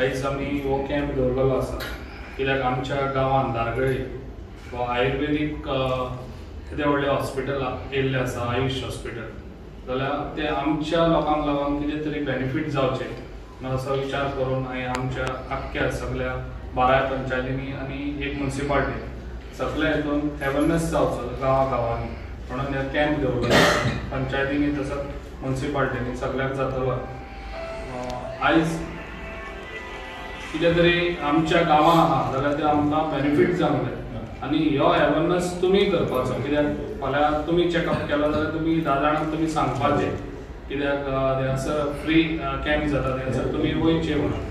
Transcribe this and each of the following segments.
आयज आमी हो कॅम्प दवरलेलो आसा कित्याक आमच्या गांवांत दारगळे. हो आयुर्वेदीक कितें व्हडलें हॉस्पिटल येयल्लें आसा आयुश हॉस्पिटल जाल्यार ते आमच्या लोकांक लागून कितें तरी बेनिफीट जावचें म्हणून असो विचार करून हांवें आमच्या आख्ख्या सगळ्या बारा पंचायतींनी आनी एक मुन्सिपाल्टी सगळ्या हितून अवेरनेस जावचो गांवा गांवांनी म्हणून हे कॅम्प दवरलो पंचायतींनी तसोच मुन्सिपाल्टीनी सगळ्याक जातलो आयज कितें तरी आमच्या गांवांत आहा जाल्यार ते आमकां बेनिफीट जावंक जाय आनी हो अवेरनेस तुमी करपाचो. कित्याक फाल्यां तुमी चॅकअप केलो जाल्यार तुमी धा जाणांक तुमी सांगपाचें कित्याक थंयसर फ्री कॅम्प जाता थंयसर तुमी वयचे म्हणून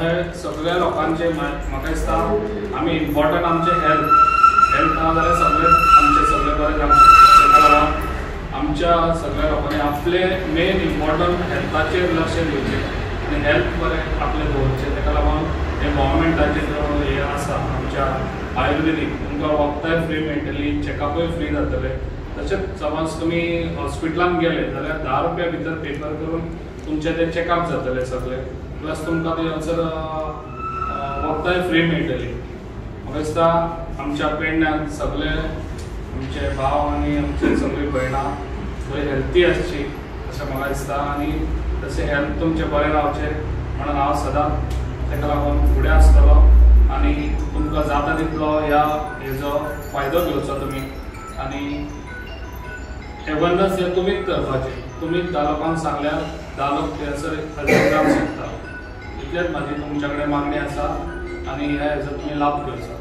हे सगळ्या लोकांचे म्हा- म्हाका दिसता आमी इम्पॉर्टंट आमचे हेल्थ हेल्थ ना जाल्यार सगळे आमचे सगळे बरें जावंक शकता ताका लागून आमच्या सगळ्या लोकांनी आपले मेन इम्पॉर्टंट हेल्थाचेर लक्ष दिवचें आनी हेल्थ बरें आपलें दवरचें तेका लागून हे गव्हर्मेंटाचे जो हें आसा आमच्या आयुर्वेदीक तुमकां वखदाय फ्री मेळटली चॅकअपूय फ्री जातले तशेंच समज तुमी हॉस्पिटलांत गेले जाल्यार धा रुपया भितर पेपर करून तुमचे ते चॅकअप जातले सगळे. प्लस तुमकां थंयसर वखदांय फ्री मेळटली म्हाका दिसता आमच्या पेडण्यान सगळे. आमचे भाव आनी आमचे सगळीं भयणां थंय हेल्थी आसची अशें म्हाका दिसता. आनी तशें हेल्थ तुमचें बरें रावचें म्हणून हांव सदांच ताका लागून फुडें आसतलो आनी तुमकां जाता तितलो ह्या हेजो फायदो घेवचो तुमी आनी अवेरनस हें तुमीच करपाचें. तुमीच धा लोकांक सांगल्यार धा लोक थंयसर जावंक शकता इतलेंच म्हाजी तुमच्या कडेन मागणी आसा. आनी ह्या हेजो तुमी लाभ घेवचो.